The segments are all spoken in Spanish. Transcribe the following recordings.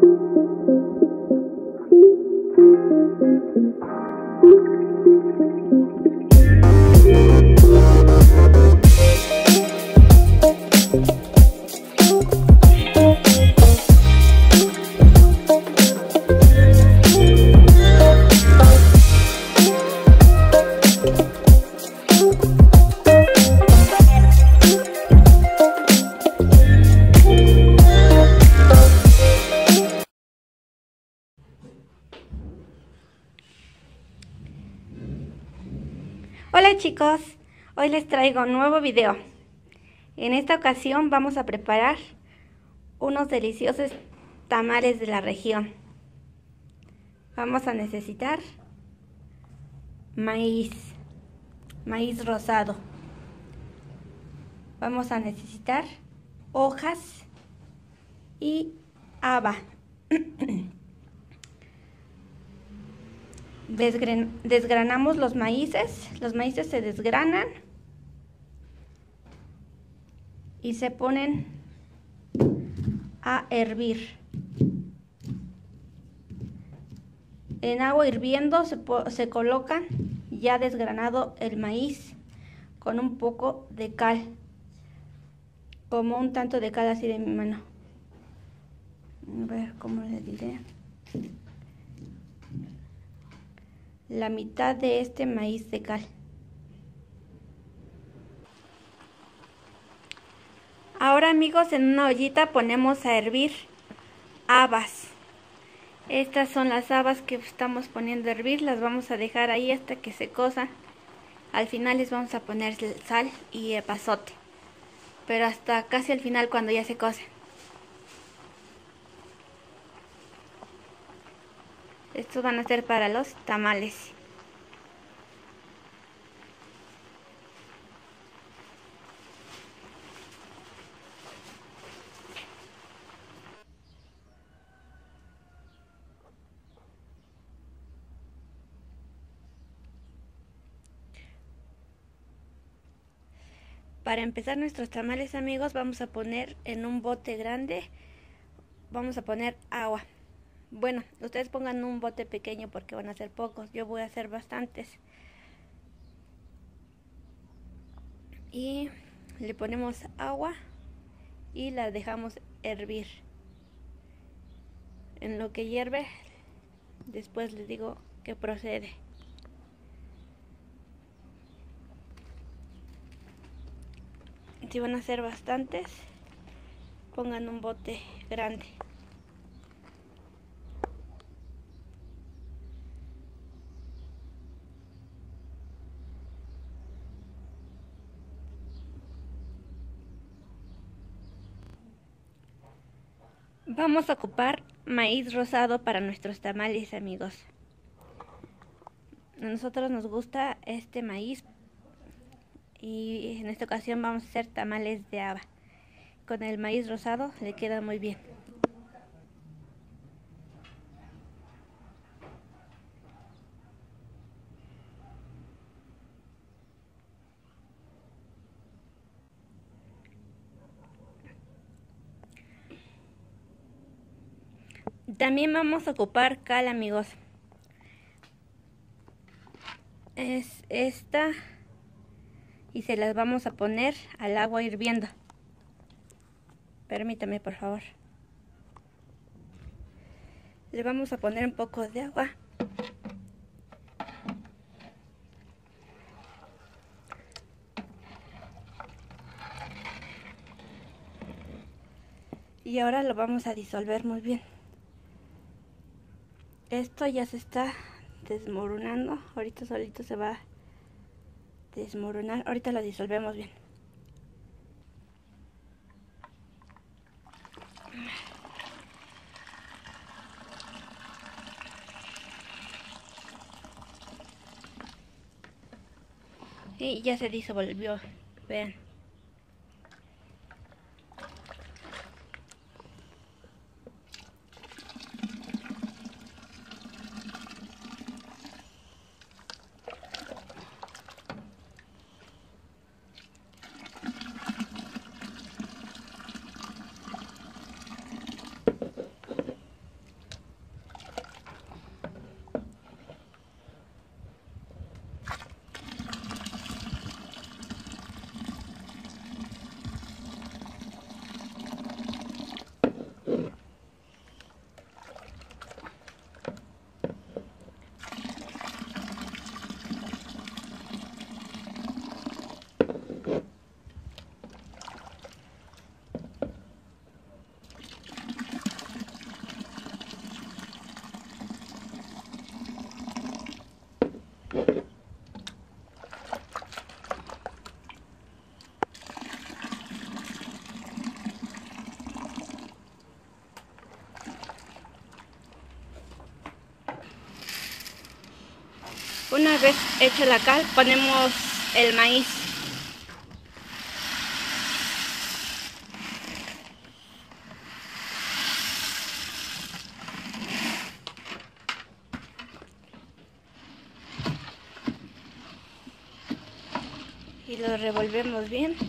Thank you. Hola chicos, hoy les traigo un nuevo video. En esta ocasión vamos a preparar unos deliciosos tamales de la región. Vamos a necesitar maíz, maíz rosado. Vamos a necesitar hojas y haba. desgranamos los maíces, los maíces se desgranan y se ponen a hervir. En agua hirviendo se, se colocan ya desgranado el maíz con un poco de cal, como un tanto de cal así de mi mano. A ver cómo le diré la mitad de este maíz de cal. Ahora amigos en una ollita ponemos a hervir habas. Estas son las habas que estamos poniendo a hervir, las vamos a dejar ahí hasta que se cosan. Al final les vamos a poner sal y epazote, pero hasta casi al final cuando ya se cocen. Estos van a ser para los tamales. Para empezar nuestros tamales amigos vamos a poner en un bote grande, vamos a poner agua. Bueno, ustedes pongan un bote pequeño porque van a ser pocos. Yo voy a hacer bastantes. Y le ponemos agua y la dejamos hervir. En lo que hierve, después les digo que procede. Si van a hacer bastantes, pongan un bote grande. Vamos a ocupar maíz rosado para nuestros tamales, amigos. A nosotros nos gusta este maíz y en esta ocasión vamos a hacer tamales de haba. Con el maíz rosado le queda muy bien. También vamos a ocupar cal, amigos. Es esta. Y se las vamos a poner al agua hirviendo. Permítame, por favor. Le vamos a poner un poco de agua. Y ahora lo vamos a disolver muy bien esto ya se está desmoronando. Ahorita solito se va a desmoronar. Ahorita lo disolvemos bien. Y ya se disolvió. Vean Una vez hecha la cal, ponemos el maíz. Y lo revolvemos bien.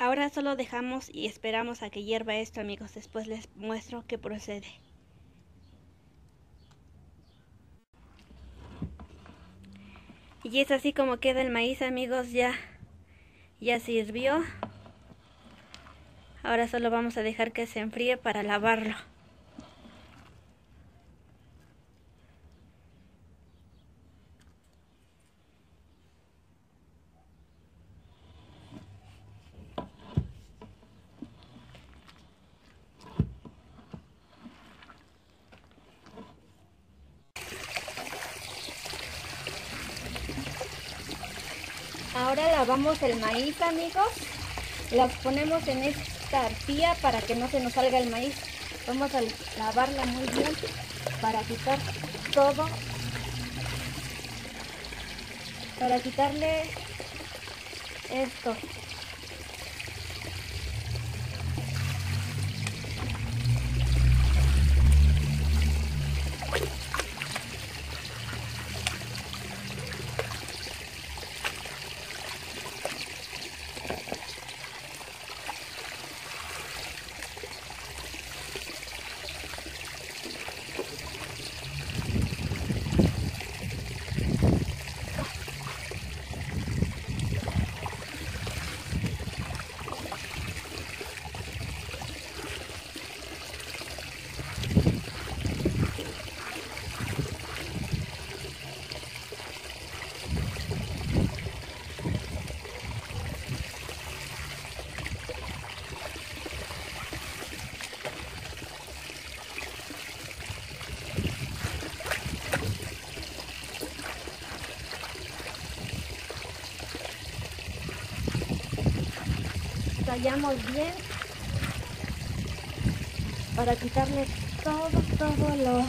Ahora solo dejamos y esperamos a que hierva esto amigos, después les muestro qué procede. Y es así como queda el maíz amigos, ya, ya sirvió. Ahora solo vamos a dejar que se enfríe para lavarlo. El maíz, amigos. Las ponemos en esta arcilla para que no se nos salga el maíz. Vamos a lavarla muy bien para quitar todo. Para quitarle esto. Rayamos bien para quitarle todo, todo lo...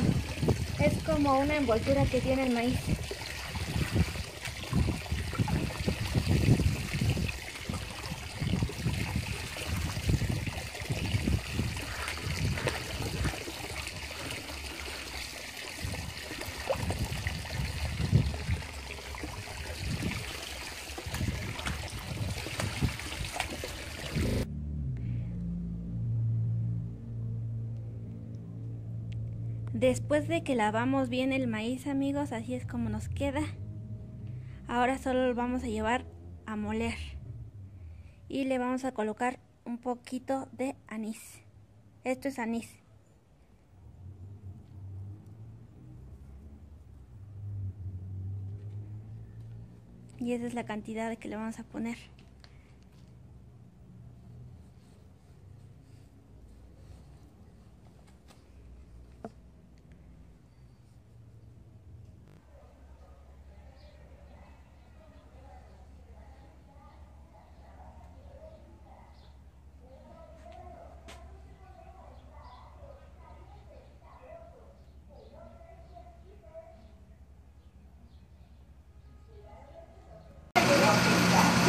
Es como una envoltura que tiene el maíz. Después de que lavamos bien el maíz amigos, así es como nos queda. Ahora solo lo vamos a llevar a moler. Y le vamos a colocar un poquito de anís. Esto es anís. Y esa es la cantidad que le vamos a poner.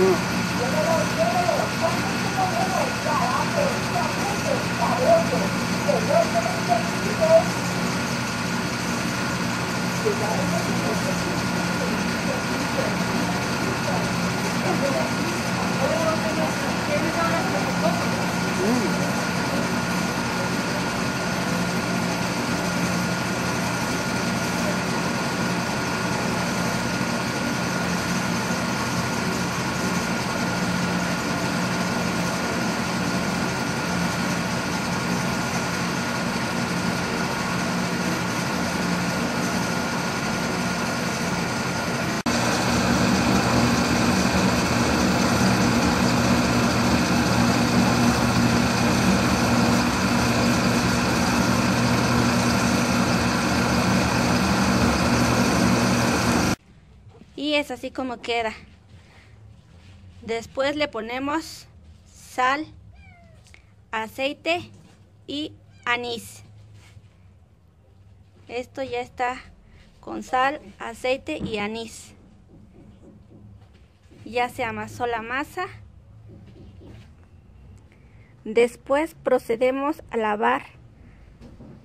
Mm. Es así como queda. Después le ponemos sal, aceite y anís. Esto ya está con sal, aceite y anís. Ya se amasó la masa. Después procedemos a lavar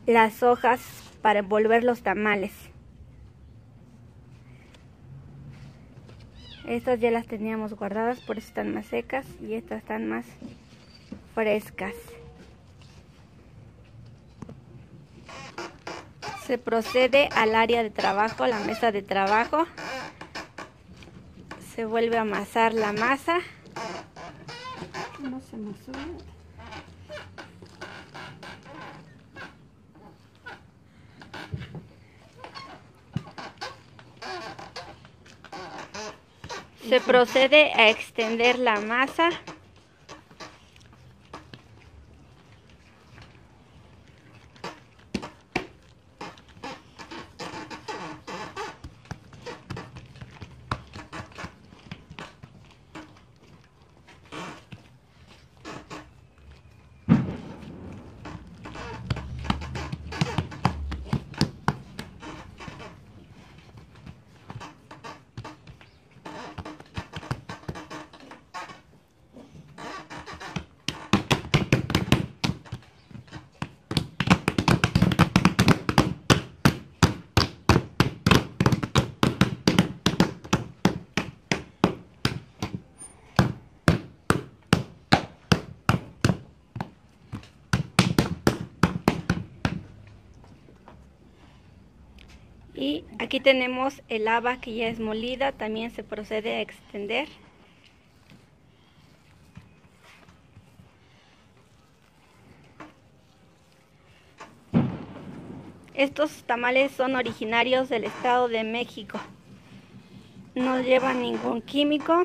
las hojas para envolver los tamales. Estas ya las teníamos guardadas, por eso están más secas y estas están más frescas. Se procede al área de trabajo, la mesa de trabajo. Se vuelve a amasar la masa. No se Se procede a extender la masa Y aquí tenemos el haba que ya es molida, también se procede a extender. Estos tamales son originarios del Estado de México. No llevan ningún químico.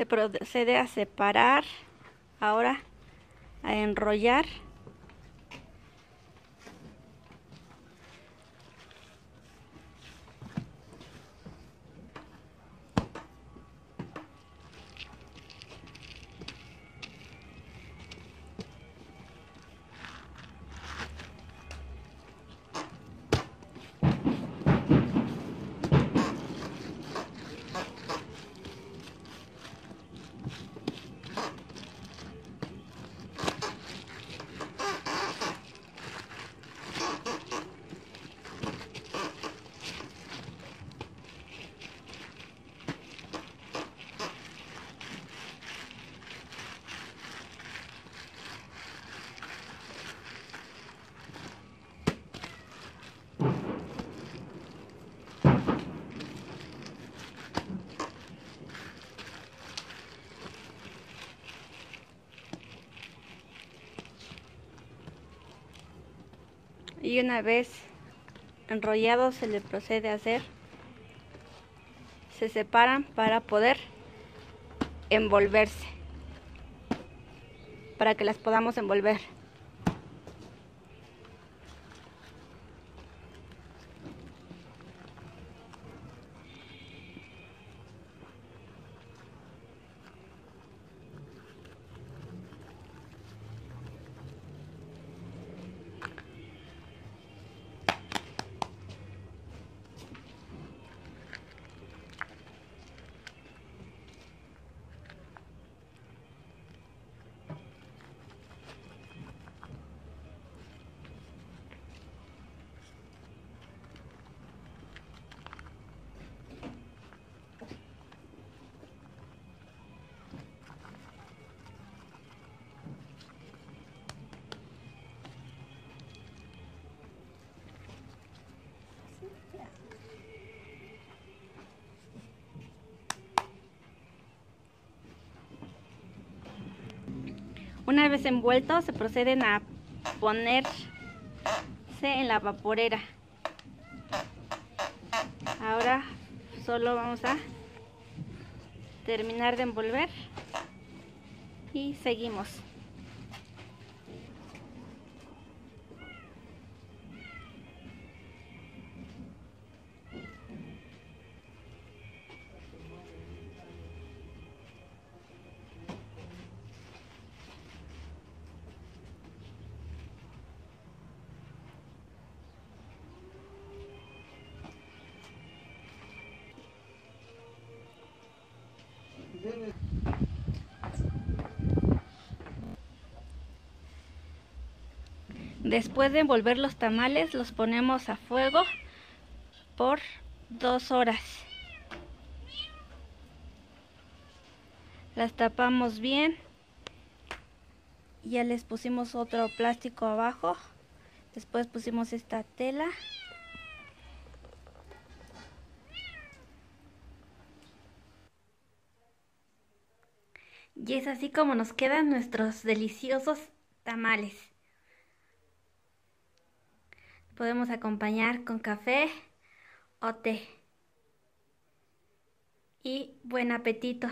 Se procede a separar ahora a enrollar y una vez enrollado se le procede a hacer. Se separan para poder envolverse para que las podamos envolver Una vez envueltos se proceden a poner hace en la vaporera. Ahora solo vamos a terminar de envolver y seguimos. Después de envolver los tamales, los ponemos a fuego por dos horas. Las tapamos bien. Ya les pusimos otro plástico abajo. Después pusimos esta tela. Y es así como nos quedan nuestros deliciosos tamales. Podemos acompañar con café o té. Y buen apetito,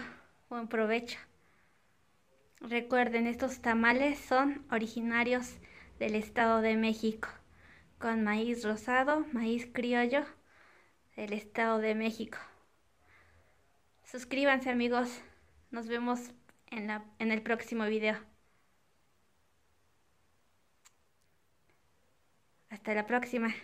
buen provecho. Recuerden, estos tamales son originarios del Estado de México, con maíz rosado, maíz criollo del Estado de México. Suscríbanse amigos, nos vemos en, el próximo video. Hasta la próxima.